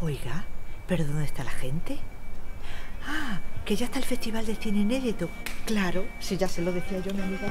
Oiga, ¿pero dónde está la gente? Ah, que ya está el Festival de Cine Inédito. Claro, si ya se lo decía yo a mi amiga.